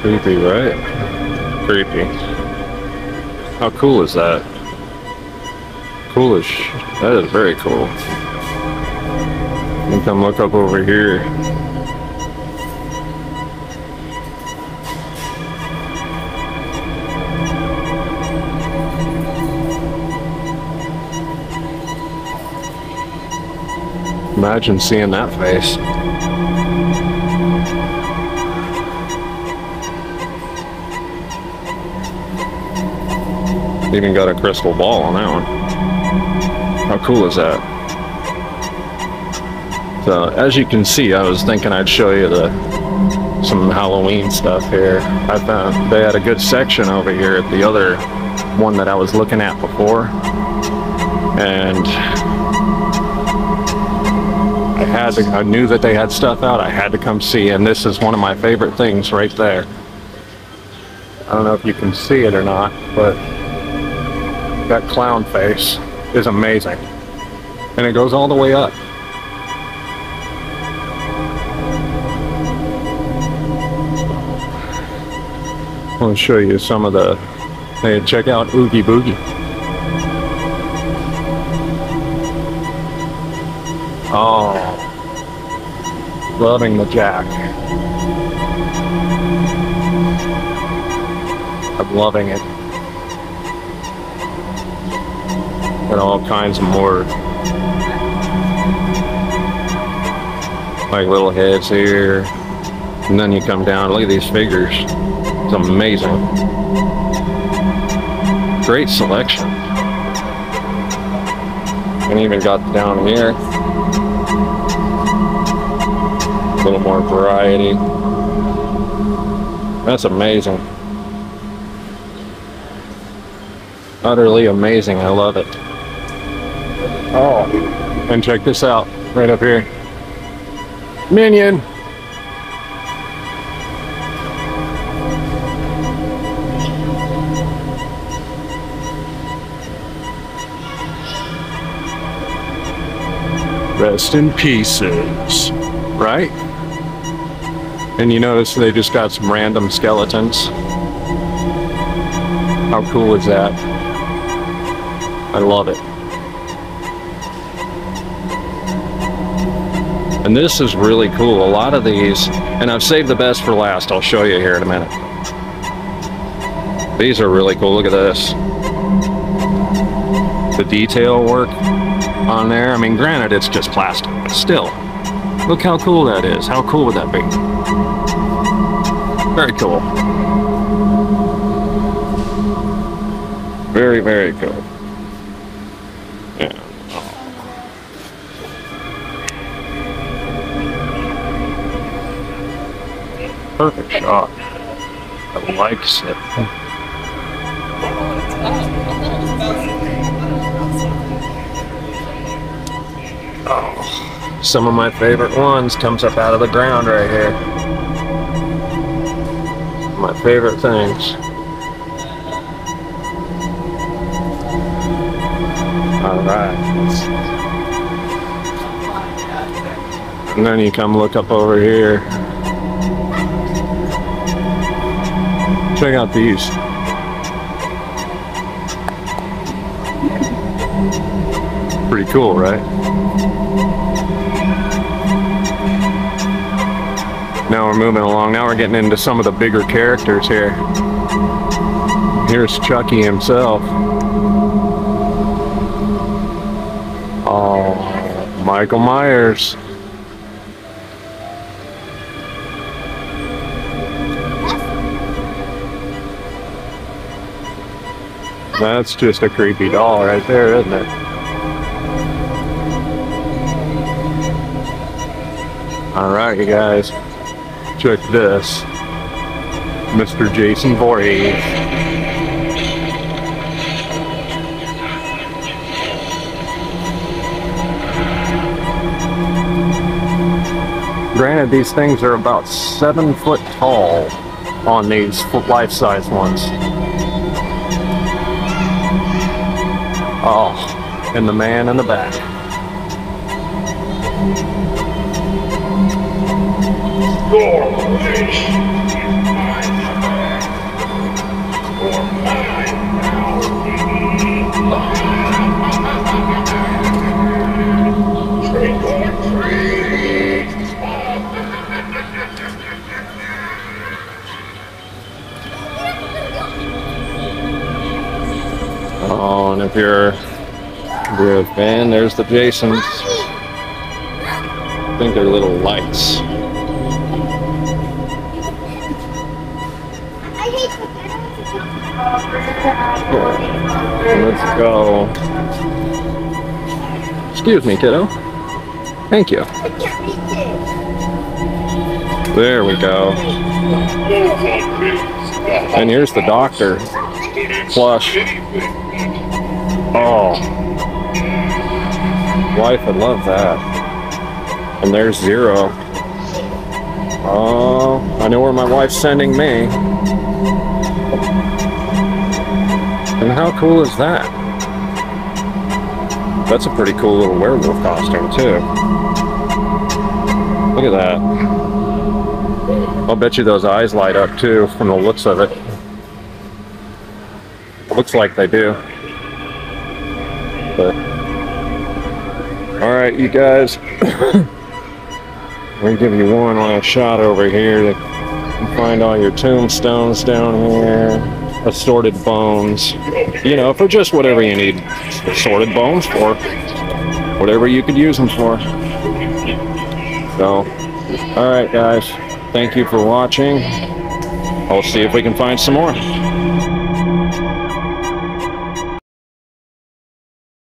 Creepy, right? Creepy. How cool is that? Coolish. That is very cool. You come look up over here. Imagine seeing that face. Even got a crystal ball on that one. How cool is that? So as you can see, I was thinking I'd show you the some Halloween stuff here. I found they had a good section over here at the other one that I was looking at before. And I had to, I knew that they had stuff out. I had to come see, and this is one of my favorite things right there. I don't know if you can see it or not, but that clown face is amazing. And it goes all the way up. I want to show you some of the. Hey, check out Oogie Boogie. Oh, loving the jack. I'm loving it. Got all kinds of more like little heads here. And then you come down, look at these figures. It's amazing. Great selection. And even got down here. A little more variety. That's amazing. Utterly amazing. I love it. Oh, and check this out right up here. Minion. Rest in pieces, right? And you notice they just got some random skeletons. How cool is that? I love it. And this is really cool. A lot of these, and I've saved the best for last. I'll show you here in a minute. These are really cool. Look at this. The detail work on there. I mean, granted, it's just plastic, but still. Look how cool that is. How cool would that be? Very cool. Very, very cool. Perfect shot. I likes it. Oh, some of my favorite ones comes up out of the ground right here. My favorite things. All right. And then you come look up over here. Check out these. Pretty cool, right? Now we're moving along. Now we're getting into some of the bigger characters here. Here's Chucky himself. Oh, Michael Myers. That's just a creepy doll right there, isn't it? Alright, you guys. Check this. Mr. Jason Voorhees. Granted, these things are about seven foot tall on these life-size ones. Oh, and the man in the back. Your You're a fan, there's the Jasons. I think they're little lights. Let's go. Excuse me, kiddo. Thank you. There we go. And here's the doctor. Plush. Oh. Wife would love that. And there's Zero. Oh, I know where my wife's sending me. And how cool is that? That's a pretty cool little werewolf costume, too. Look at that. I'll bet you those eyes light up, too, from the looks of it. Looks like they do. But all right, you guys. We're give you one last shot over here. To find all your tombstones down here, assorted bones. You know, for just whatever you need assorted bones for, whatever you could use them for. So, all right, guys. Thank you for watching. I'll see if we can find some more.